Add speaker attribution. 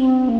Speaker 1: Mm-hmm.